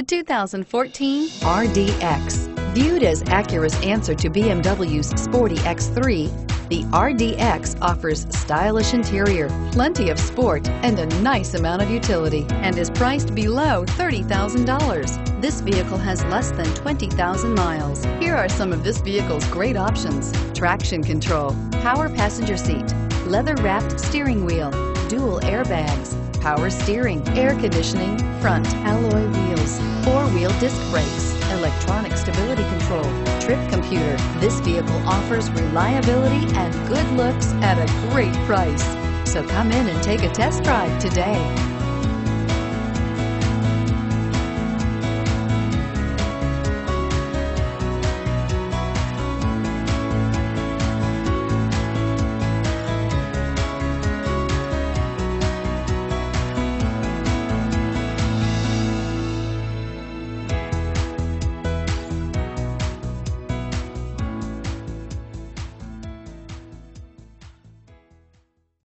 The 2014 RDX. Viewed as Acura's answer to BMW's sporty X3, the RDX offers stylish interior, plenty of sport, and a nice amount of utility, and is priced below $30,000. This vehicle has less than 20,000 miles. Here are some of this vehicle's great options. Traction control, power passenger seat, leather-wrapped steering wheel, dual airbags, power steering, air conditioning, front alloy disc brakes, electronic stability control, trip computer. This vehicle offers reliability and good looks at a great price. So come in and take a test drive today.